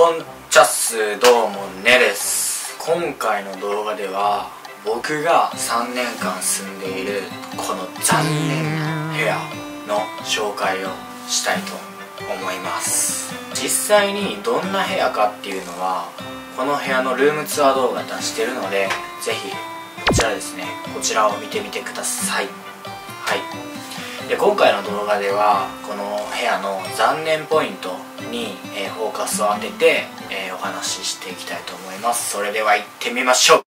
こんちゃっすどうもねです今回の動画では僕が3年間住んでいるこの残念な部屋の紹介をしたいと思います。実際にどんな部屋かっていうのはこの部屋のルームツアー動画出してるのでぜひこちらですねこちらを見てみてください。はい。で今回の動画ではこの部屋の残念ポイントに、えー、フォーカスを当てて、えー、お話ししていきたいと思います。それでは行ってみましょう。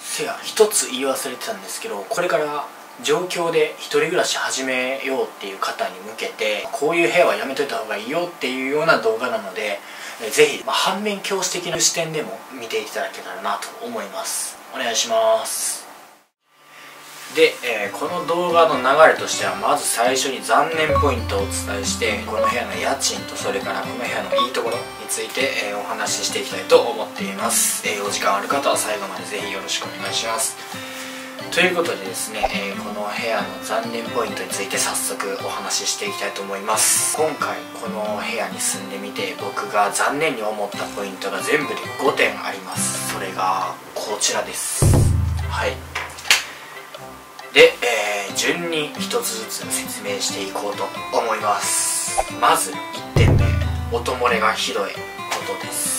せや一つ言い忘れてたんですけどこれから状況で一人暮らし始めようっていう方に向けてこういう部屋はやめといた方がいいよっていうような動画なのでぜひ、まあ、反面教師的な視点でも見ていただけたらなと思います。お願いします。で、えー、この動画の流れとしてはまず最初に残念ポイントをお伝えしてこの部屋の家賃とそれからこの部屋のいいところについて、えー、お話ししていきたいと思っています、えー、お時間ある方は最後までぜひよろしくお願いします。ということでですね、えー、この部屋の残念ポイントについて早速お話ししていきたいと思います。今回この部屋に住んでみて僕が残念に思ったポイントが全部で5点あります。それがこちらです。はい。で、えー、順に1つずつ説明していこうと思います。まず1点目音漏れがひどいことです。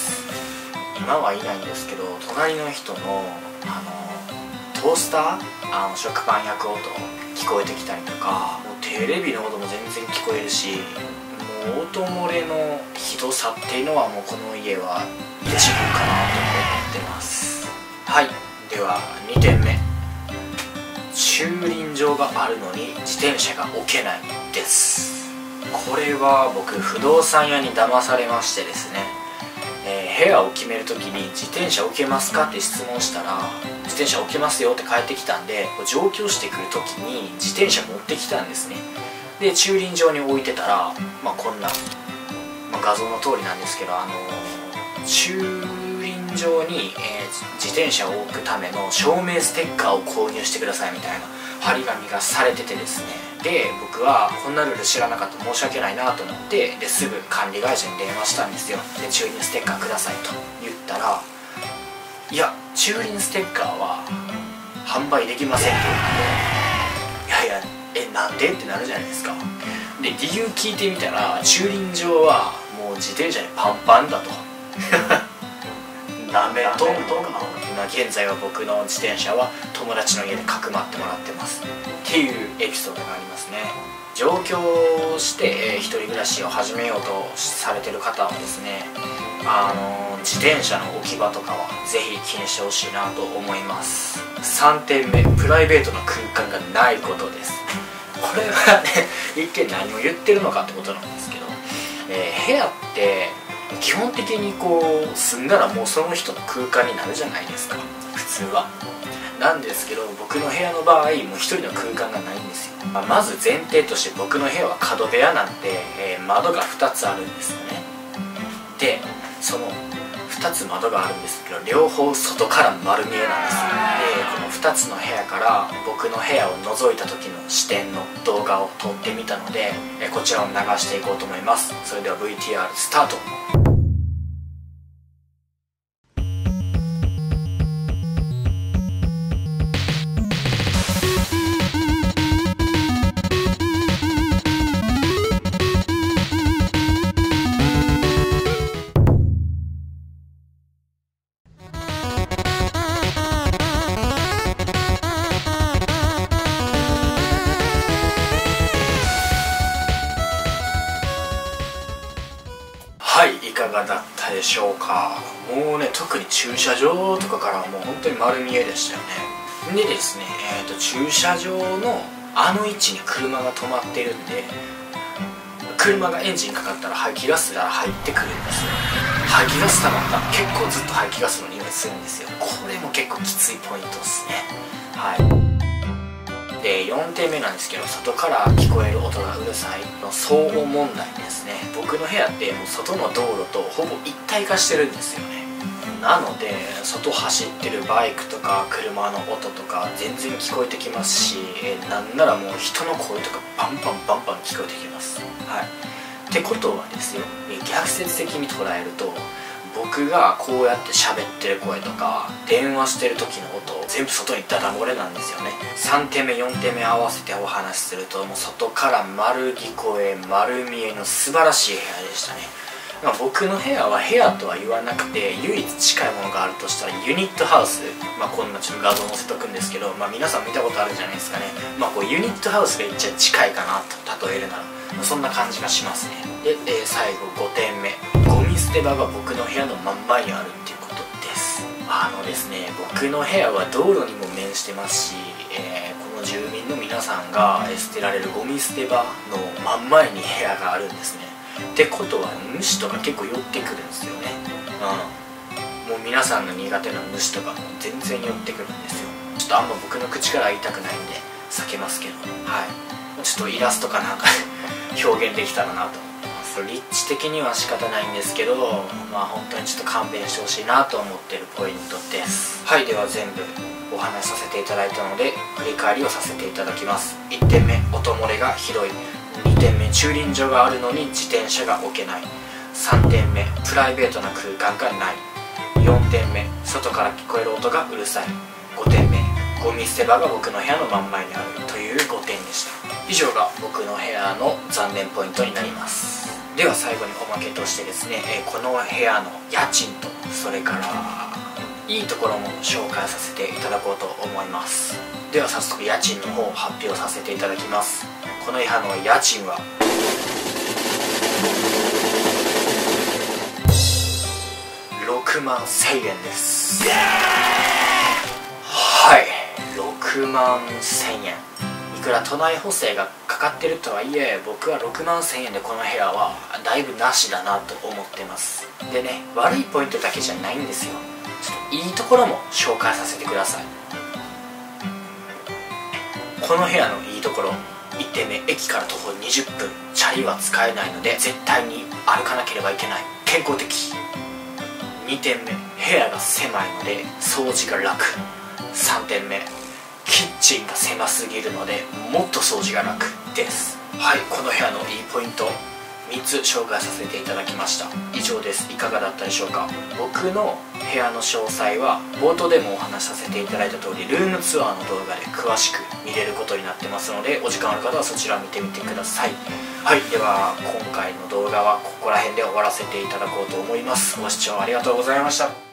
今はいないんですけど隣の人のあのトースター？あの食パン焼く音聞こえてきたりとかもうテレビの音も全然聞こえるしもう音漏れのひどさっていうのはもうこの家は一部かなと思ってます。はい。では2点目。駐輪場があるのに自転車が置けないです。これは僕不動産屋に騙されましてですね、部屋を決める時に自転車置けますかって質問したら自転車置けますよって帰ってきたんで上京してくる時に自転車持ってきたんですね。で駐輪場に置いてたら、まあ、こんな、まあ、画像の通りなんですけどあの、駐輪場に、えー、自転車を置くための証明ステッカーを購入してくださいみたいな。張り紙がされててですね。で僕はこんなルール知らなかった申し訳ないなと思ってですぐ管理会社に電話したんですよ。で駐輪ステッカーくださいと言ったらいや駐輪ステッカーは販売できませんって言っていやいやえなんでってなるじゃないですか。で理由聞いてみたら駐輪場はもう自転車にパンパンだと。なめとんと。か今現在は僕の自転車は友達の家でかくまってもらってますっていうエピソードがありますね。上京して、えー、一人暮らしを始めようとされてる方はですねあの自転車の置き場とかはぜひ気にしてほしいなと思います。3点目プライベートな空間がないことです。これはね一見何を言ってるのかってことなんですけど、えー、部屋って基本的にこう住んだらもうその人の空間になるじゃないですか。普通は。なんですけど僕の部屋の場合もう1人の空間がないんですよ、まあ、まず前提として僕の部屋は角部屋なんで、えー、窓が2つあるんですよね。でその2つ窓があるんですけど両方外から丸見えなんです。でこの2つの部屋から僕の部屋を覗いた時の視点の動画を撮ってみたのでこちらを流していこうと思います。それでは VTR スタート。かがだったでしょうか？もうね特に駐車場とかからもう本当に丸見えでしたよね。でですね、えーと、駐車場のあの位置に車が止まってるんで車がエンジンかかったら排気ガスが入ってくるんですよ。排気ガス溜まった結構ずっと排気ガスの匂いするんですよ。これも結構きついポイントですね。はい。で4点目なんですけど外から聞こえる音がうるさいの騒音問題ですね。僕の部屋ってもう外の道路とほぼ一体化してるんですよね。なので外走ってるバイクとか車の音とか全然聞こえてきますし、えなんならもう人の声とかバンバンバンバン聞こえてきます。はい。ってことはですよ逆説的に捉えると僕がこうやって喋ってる声とか電話してる時の音全部外にダダ漏れなんですよね。3点目4点目合わせてお話しするともう外から丸聞こえ丸見えの素晴らしい部屋でしたね。まあ、僕の部屋は部屋とは言わなくて唯一近いものがあるとしたらユニットハウス、まあ、こんなちょっと画像載せとくんですけど、まあ、皆さん見たことあるんじゃないですかね、まあ、こうユニットハウスが一番近いかなと例えるなら、そんな感じがしますね。で、えー、最後5点目。捨て場が僕の部屋の真ん前にあるっていうことです。あのですね僕の部屋は道路にも面してますし、えー、この住民の皆さんが捨てられるゴミ捨て場の真ん前に部屋があるんですね。ってことは虫とか結構寄ってくるんですよね。うん。もう皆さんの苦手な虫とかも全然寄ってくるんですよ。ちょっとあんま僕の口から言いたくないんで避けますけど。はい。ちょっとイラストかなんか 表現できたらなと思ってます立地的には仕方ないんですけどまあ本当にちょっと勘弁してほしいなと思ってるポイントです。はいでは全部お話しさせていただいたので振り返りをさせていただきます。1点目音漏れがひどい。2点目駐輪場があるのに自転車が置けない。3点目プライベートな空間がない。4点目外から聞こえる音がうるさい。5点目ゴミ捨て場が僕の部屋の真ん前にある。という5点でした。以上が僕の部屋の残念ポイントになります。では最後におまけとしてですね、えこの部屋の家賃とそれからいいところも紹介させていただこうと思います。では早速家賃の方を発表させていただきます。この部屋の家賃は？6万1000円です。はい。6万1000円。いくら都内補正がかってるとはいえ僕は6万1000円でこの部屋はだいぶなしだなと思ってます。でね悪いポイントだけじゃないんですよ。ちょっといいところも紹介させてください。この部屋のいいところ1点目駅から徒歩20分。チャリは使えないので絶対に歩かなければいけない。健康的。2点目部屋が狭いので掃除が楽。3点目キッチンが狭すぎるのでもっと掃除が楽です。はい。この部屋のいいポイント3つ紹介させていただきました。以上です。いかがだったでしょうか？僕の部屋の詳細は冒頭でもお話しさせていただいた通りルームツアーの動画で詳しく見れることになってますのでお時間ある方はそちらを見てみてください。はい。では今回の動画はここら辺で終わらせていただこうと思います。ご視聴ありがとうございました